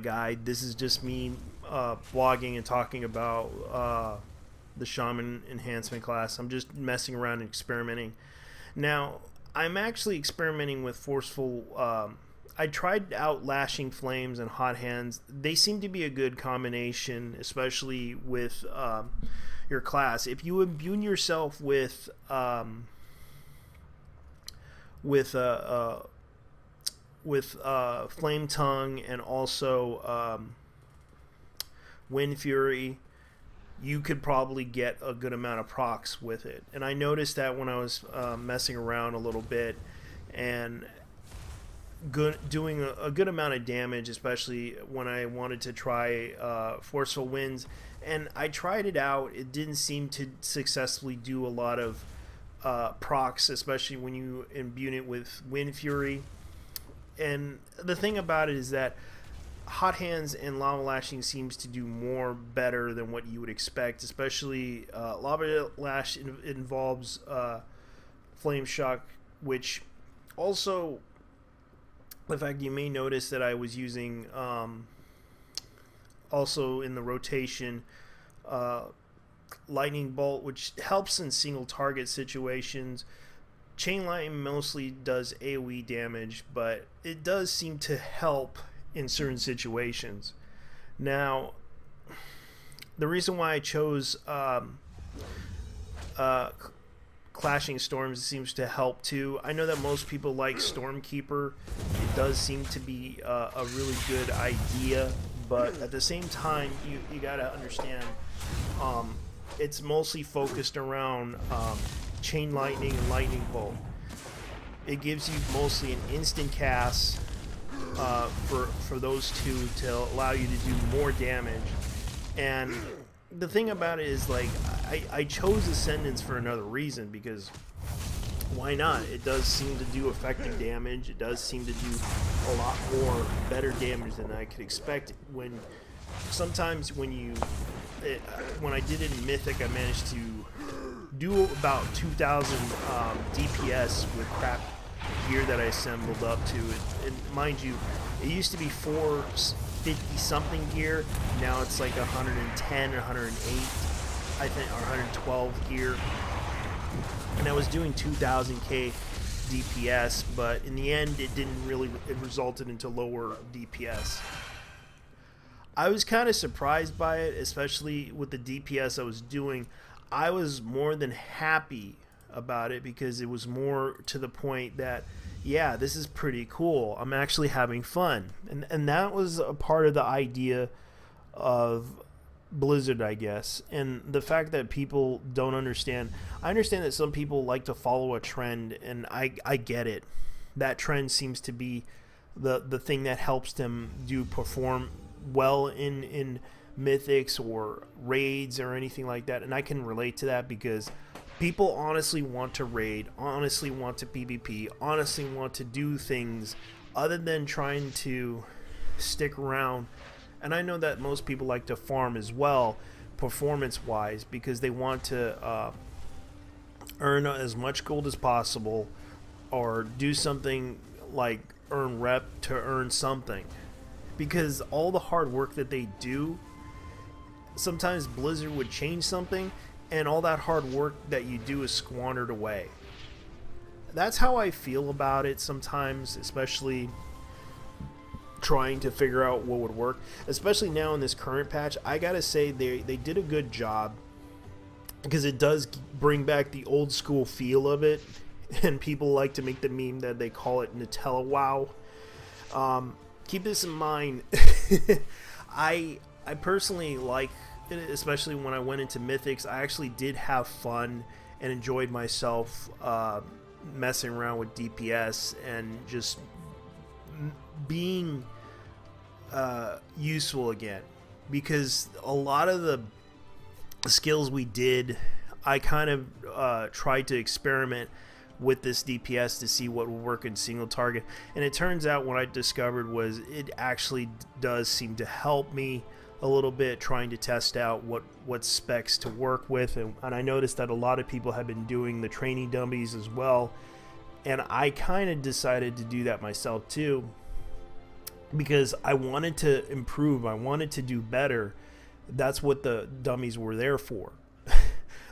a guide. This is just me uh, blogging and talking about uh, the shaman enhancement class. I'm just messing around and experimenting. Now, I'm actually experimenting with forceful. Um, I tried out lashing flames and hot hands. They seem to be a good combination, especially with um, your class. If you imbue yourself with um, with uh, uh, with uh, Flametongue and also um, Windfury you could probably get a good amount of procs with it. And I noticed that when I was uh, messing around a little bit and good doing a, a, good amount of damage, especially when I wanted to try uh, forceful winds. And I tried it out. It didn't seem to successfully do a lot of uh, procs, especially when you imbue it with Windfury. And the thing about it is that Hot Hands and Lava Lashing seems to do more better than what you would expect, especially uh, Lava Lash in- involves uh, Flame Shock, which also, the fact you may notice that I was using um, also in the rotation uh, Lightning Bolt, which helps in single target situations. Chain Lightning mostly does AoE damage, but it does seem to help in certain situations. Now, the reason why I chose um, uh, Crashing Storms seems to help too. I know that most people like Stormkeeper. It does seem to be uh, a really good idea, but at the same time, you, you gotta understand um, it's mostly focused around um, Chain Lightning and Lightning Bolt. It gives you mostly an instant cast uh, for for those two to allow you to do more damage. And the thing about it is, like, I, I chose Ascendance for another reason because why not? It does seem to do effective damage. It does seem to do a lot more better damage than I could expect. When sometimes when you it, when I did it in Mythic, I managed to do about 2,000 um, DPS with crap gear that I assembled up to. And, and mind you, it used to be 450 something gear. Now it's like 110 or 108, I think, or 112 gear. And I was doing 2,000k DPS, but in the end, it didn't really. It resulted into lower DPS. I was kind of surprised by it, especially with the DPS I was doing. I was more than happy about it because it was more to the point that yeah this is pretty cool. I'm actually having fun. And and that was a part of the idea of blizzard i guess. And the fact that people don't understand i understand that some people like to follow a trend and i i get it. That trend seems to be the the thing that helps them do perform well in in mythics or raids or anything like that and i can relate to that because people honestly want to raid, honestly want to PvP, honestly want to do things other than trying to stick around. And I know that most people like to farm as well, performance wise, because they want to uh, earn as much gold as possible or do something like earn rep to earn something. Because all the hard work that they do, sometimes Blizzard would change something and all that hard work that you do is squandered away. That's how I feel about it sometimes, especially trying to figure out what would work. Especially now in this current patch, I gotta say they, they did a good job because it does bring back the old school feel of it. And people like to make the meme that they call it Nutella Wow. Um, keep this in mind. I I personally like especially when I went into Mythics, I actually did have fun and enjoyed myself uh, messing around with DPS and just being uh, useful again. Because a lot of the skills we did, I kind of uh, tried to experiment with this DPS to see what will work in single target. And it turns out what I discovered was it actually does seem to help me a little bit trying to test out what what specs to work with and, and I noticed that a lot of people have been doing the training dummies as well and I kind of decided to do that myself too because I wanted to improve, I wanted to do better. That's what the dummies were there for.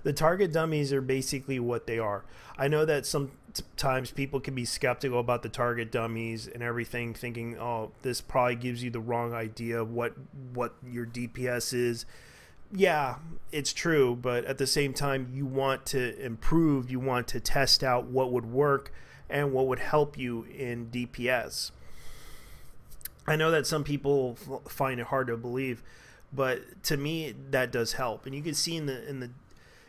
The target dummies are basically what they are. I know that sometimes people can be skeptical about the target dummies and everything, thinking, "Oh, this probably gives you the wrong idea of what what your DPS is." Yeah, it's true, but at the same time, you want to improve. You want to test out what would work and what would help you in DPS. I know that some people find it hard to believe, but to me that does help. And you can see in the in the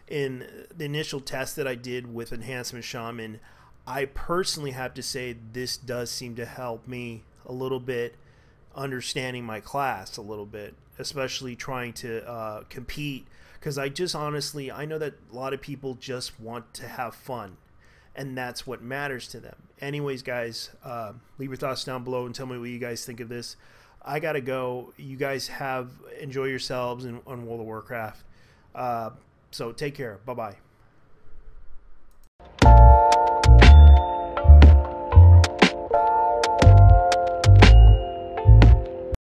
in the initial test that I did with Enhancement Shaman, I personally have to say this does seem to help me a little bit understanding my class a little bit, especially trying to uh, compete. Because I just honestly, I know that a lot of people just want to have fun, and that's what matters to them. Anyways, guys, uh, leave your thoughts down below and tell me what you guys think of this. I gotta go. You guys have enjoy yourselves in, on World of Warcraft. Uh, so take care. Bye bye.